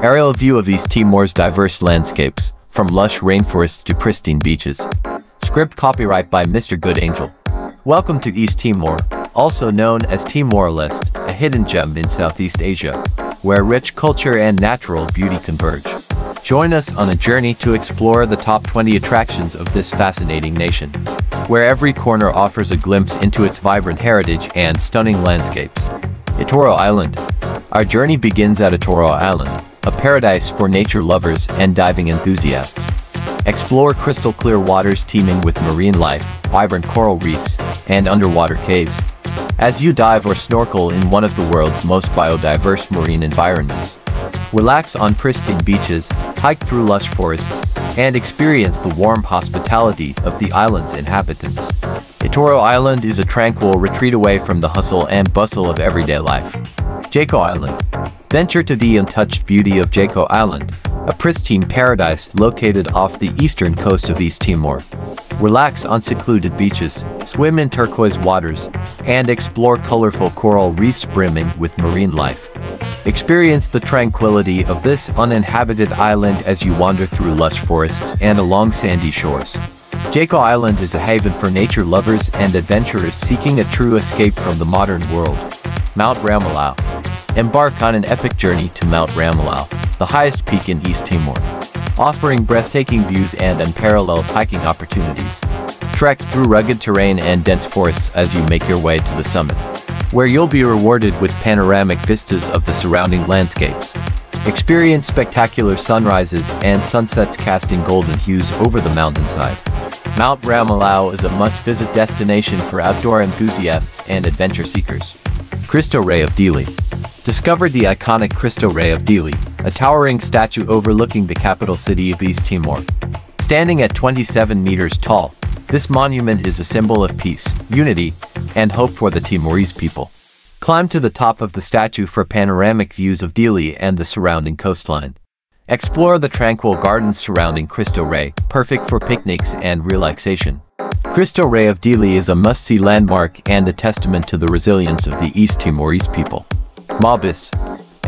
Aerial view of East Timor's diverse landscapes, from lush rainforests to pristine beaches. Script copyright by Mr. Good Angel. Welcome to East Timor, also known as Timor-Leste, a hidden gem in Southeast Asia, where rich culture and natural beauty converge. Join us on a journey to explore the top 20 attractions of this fascinating nation, where every corner offers a glimpse into its vibrant heritage and stunning landscapes. Atauro Island. Our journey begins at Atauro Island, a paradise for nature lovers and diving enthusiasts. Explore crystal clear waters teeming with marine life, vibrant coral reefs, and underwater caves. As you dive or snorkel in one of the world's most biodiverse marine environments, relax on pristine beaches, hike through lush forests, and experience the warm hospitality of the island's inhabitants. Atauro Island is a tranquil retreat away from the hustle and bustle of everyday life. Jaco Island. Venture to the untouched beauty of Jaco Island, a pristine paradise located off the eastern coast of East Timor. Relax on secluded beaches, swim in turquoise waters, and explore colorful coral reefs brimming with marine life. Experience the tranquility of this uninhabited island as you wander through lush forests and along sandy shores. Jaco Island is a haven for nature lovers and adventurers seeking a true escape from the modern world. Mount Ramelau. Embark on an epic journey to Mount Ramelau, the highest peak in East Timor, offering breathtaking views and unparalleled hiking opportunities. Trek through rugged terrain and dense forests as you make your way to the summit, where you'll be rewarded with panoramic vistas of the surrounding landscapes. Experience spectacular sunrises and sunsets casting golden hues over the mountainside. Mount Ramelau is a must-visit destination for outdoor enthusiasts and adventure seekers. Cristo Rei of Dili. Discover the iconic Cristo Rei of Dili, a towering statue overlooking the capital city of East Timor. Standing at 27 meters tall, this monument is a symbol of peace, unity, and hope for the Timorese people. Climb to the top of the statue for panoramic views of Dili and the surrounding coastline. Explore the tranquil gardens surrounding Cristo Rei, perfect for picnics and relaxation. Cristo Rei of Dili is a must-see landmark and a testament to the resilience of the East Timorese people. Maubisse.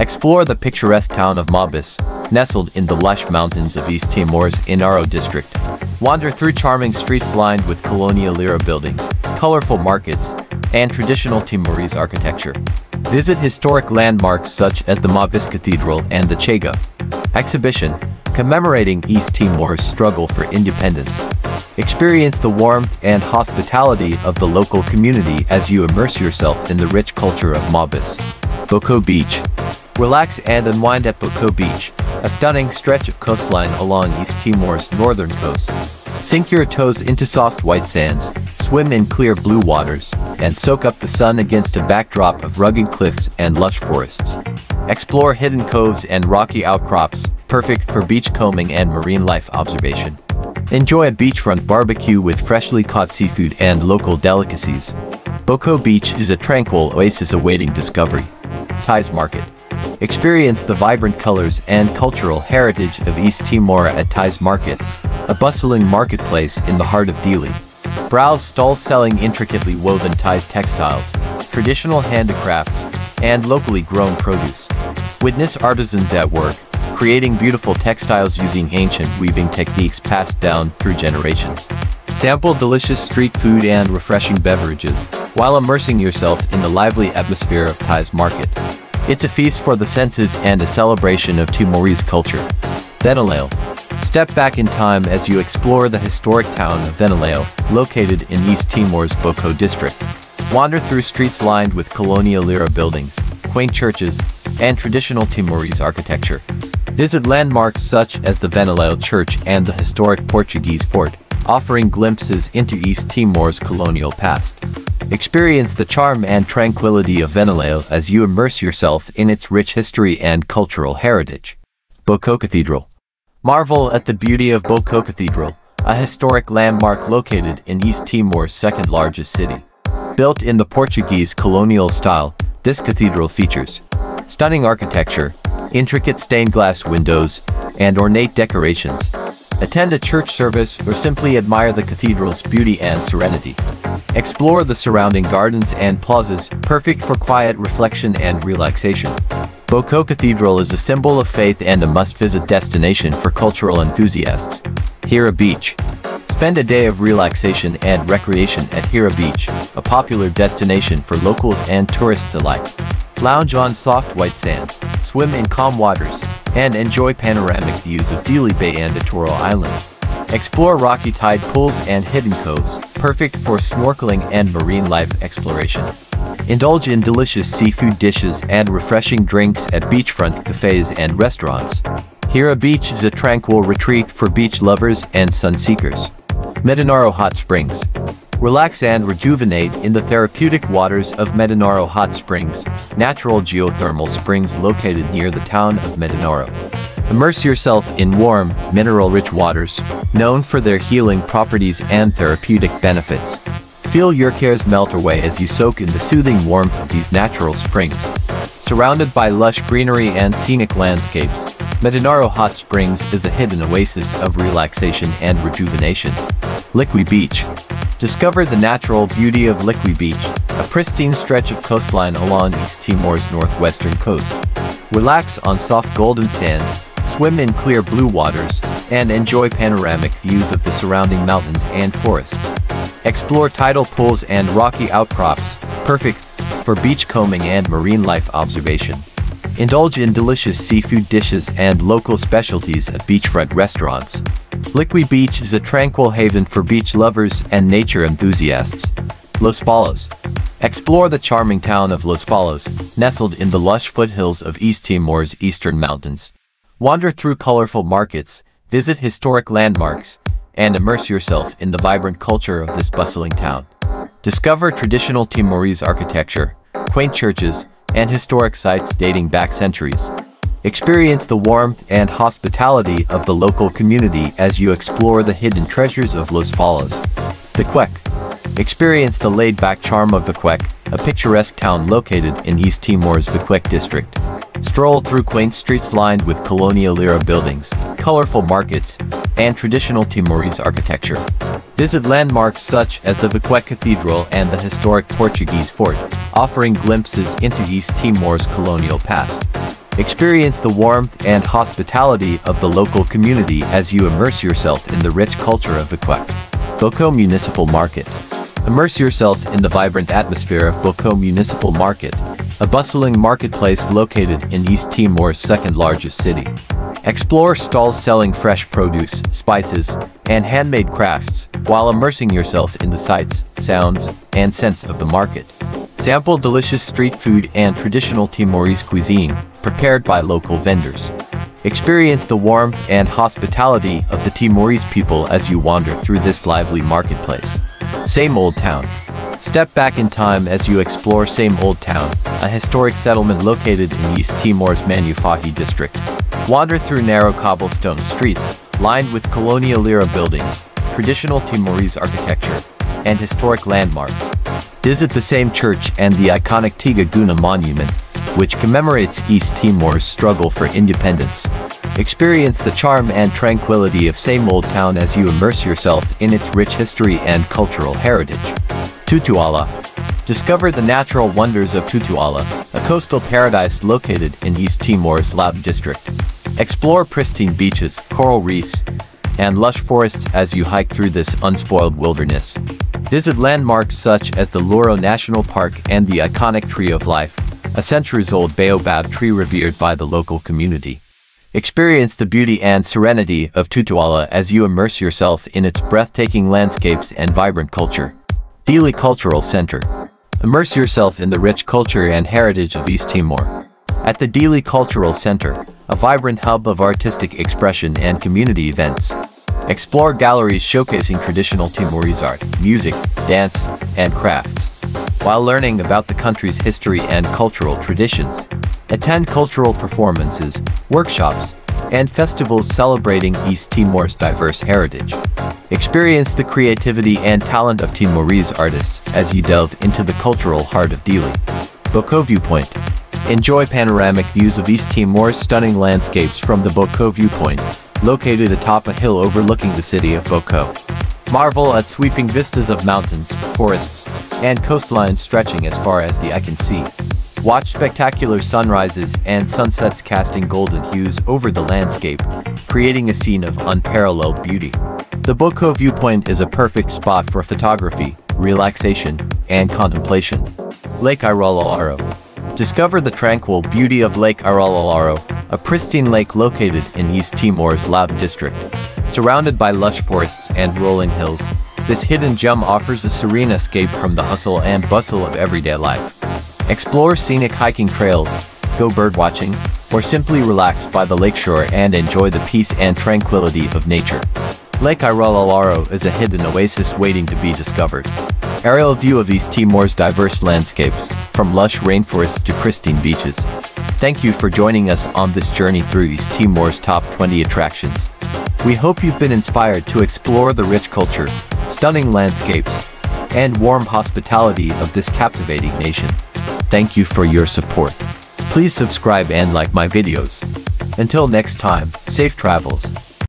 Explore the picturesque town of Maubisse, nestled in the lush mountains of East Timor's Ainaro district. Wander through charming streets lined with colonial era buildings, colorful markets, and traditional Timorese architecture. Visit historic landmarks such as the Maubisse Cathedral and the Chega exhibition commemorating East Timor's struggle for independence. Experience the warmth and hospitality of the local community as you immerse yourself in the rich culture of Maubisse. Baucau Beach. Relax and unwind at Baucau Beach, a stunning stretch of coastline along East Timor's northern coast. Sink your toes into soft white sands, swim in clear blue waters, and soak up the sun against a backdrop of rugged cliffs and lush forests. Explore hidden coves and rocky outcrops, perfect for beachcombing and marine life observation. Enjoy a beachfront barbecue with freshly caught seafood and local delicacies. Baucau Beach is a tranquil oasis awaiting discovery. Tais Market. Experience the vibrant colors and cultural heritage of East Timor at Tais Market, a bustling marketplace in the heart of Dili. Browse stalls selling intricately woven Tais textiles, traditional handicrafts, and locally grown produce. Witness artisans at work, creating beautiful textiles using ancient weaving techniques passed down through generations. Sample delicious street food and refreshing beverages, while immersing yourself in the lively atmosphere of Tais Market. It's a feast for the senses and a celebration of Timorese culture. Venilale. Step back in time as you explore the historic town of Venilale, located in East Timor's Baucau district. Wander through streets lined with colonial-era buildings, quaint churches, and traditional Timorese architecture. Visit landmarks such as the Venilale Church and the historic Portuguese fort, offering glimpses into East Timor's colonial past. Experience the charm and tranquility of Venilale as you immerse yourself in its rich history and cultural heritage. Baucau Cathedral. Marvel at the beauty of Baucau Cathedral, a historic landmark located in East Timor's second largest city. Built in the Portuguese colonial style, this cathedral features stunning architecture, intricate stained glass windows, and ornate decorations. Attend a church service or simply admire the cathedral's beauty and serenity. Explore the surrounding gardens and plazas, perfect for quiet reflection and relaxation. Baucau Cathedral is a symbol of faith and a must-visit destination for cultural enthusiasts. Hira Beach. Spend a day of relaxation and recreation at Hira Beach, a popular destination for locals and tourists alike. Lounge on soft white sands, swim in calm waters, and enjoy panoramic views of Dili Bay and Atauro Island. Explore rocky tide pools and hidden coves, perfect for snorkeling and marine life exploration. Indulge in delicious seafood dishes and refreshing drinks at beachfront cafes and restaurants. Hira Beach is a tranquil retreat for beach lovers and sun seekers. Medanaro Hot Springs. Relax and rejuvenate in the therapeutic waters of Medanaro Hot Springs, natural geothermal springs located near the town of Medanaro. Immerse yourself in warm, mineral-rich waters, known for their healing properties and therapeutic benefits. Feel your cares melt away as you soak in the soothing warmth of these natural springs. Surrounded by lush greenery and scenic landscapes, Medanaro Hot Springs is a hidden oasis of relaxation and rejuvenation. Likwe Beach. Discover the natural beauty of Likwe Beach, a pristine stretch of coastline along East Timor's northwestern coast. Relax on soft golden sands, swim in clear blue waters, and enjoy panoramic views of the surrounding mountains and forests. Explore tidal pools and rocky outcrops, perfect for beachcombing and marine life observation. Indulge in delicious seafood dishes and local specialties at beachfront restaurants. Likwe Beach is a tranquil haven for beach lovers and nature enthusiasts. Los Palos. Explore the charming town of Los Palos, nestled in the lush foothills of East Timor's eastern mountains. Wander through colorful markets, visit historic landmarks, and immerse yourself in the vibrant culture of this bustling town. Discover traditional Timorese architecture, quaint churches, and historic sites dating back centuries. Experience the warmth and hospitality of the local community as you explore the hidden treasures of Los Palos. The Viqueque. Experience the laid-back charm of the Viqueque, a picturesque town located in East Timor's Viqueque district. Stroll through quaint streets lined with colonial era buildings, colorful markets, and traditional Timorese architecture. Visit landmarks such as the Viqueque Cathedral and the historic Portuguese fort, offering glimpses into East Timor's colonial past. Experience the warmth and hospitality of the local community as you immerse yourself in the rich culture of Viqueque. Baucau Municipal Market. Immerse yourself in the vibrant atmosphere of Baucau Municipal Market, a bustling marketplace located in East Timor's second largest city. Explore stalls selling fresh produce, spices, and handmade crafts while immersing yourself in the sights, sounds, and scents of the market. Sample delicious street food and traditional Timorese cuisine prepared by local vendors. Experience the warmth and hospitality of the Timorese people as you wander through this lively marketplace. Same Old Town. Step back in time as you explore Same Old Town, a historic settlement located in East Timor's Manufahi district. Wander through narrow cobblestone streets, lined with colonial-era buildings, traditional Timorese architecture, and historic landmarks. Visit the same church and the iconic Tiga Guna monument, which commemorates East Timor's struggle for independence. Experience the charm and tranquility of Same Old Town as you immerse yourself in its rich history and cultural heritage. Tutuala. Discover the natural wonders of Tutuala, a coastal paradise located in East Timor's Lab district. Explore pristine beaches, coral reefs, and lush forests as you hike through this unspoiled wilderness. Visit landmarks such as the Loro National Park and the iconic Tree of Life, a centuries-old baobab tree revered by the local community. Experience the beauty and serenity of Tutuala as you immerse yourself in its breathtaking landscapes and vibrant culture. Dili Cultural Center. Immerse yourself in the rich culture and heritage of East Timor. At the Dili Cultural Center, a vibrant hub of artistic expression and community events. Explore galleries showcasing traditional Timorese art, music, dance, and crafts, while learning about the country's history and cultural traditions. Attend cultural performances, workshops, and festivals celebrating East Timor's diverse heritage. Experience the creativity and talent of Timorese artists as you delve into the cultural heart of Dili. Baucau Viewpoint. Enjoy panoramic views of East Timor's stunning landscapes from the Baucau Viewpoint, located atop a hill overlooking the city of Baucau. Marvel at sweeping vistas of mountains, forests, and coastline stretching as far as the eye can see. Watch spectacular sunrises and sunsets casting golden hues over the landscape, creating a scene of unparalleled beauty. The Baucau viewpoint is a perfect spot for photography, relaxation, and contemplation. Lake Ira Lalaro. Discover the tranquil beauty of Lake Ira Lalaro, a pristine lake located in East Timor's Lab district. Surrounded by lush forests and rolling hills, this hidden gem offers a serene escape from the hustle and bustle of everyday life. Explore scenic hiking trails, go birdwatching, or simply relax by the lakeshore and enjoy the peace and tranquility of nature. Lake Ira Lalaro is a hidden oasis waiting to be discovered. Aerial view of East Timor's diverse landscapes, from lush rainforests to pristine beaches. Thank you for joining us on this journey through East Timor's top 20 attractions. We hope you've been inspired to explore the rich culture, stunning landscapes, and warm hospitality of this captivating nation. Thank you for your support. Please subscribe and like my videos. Until next time, safe travels.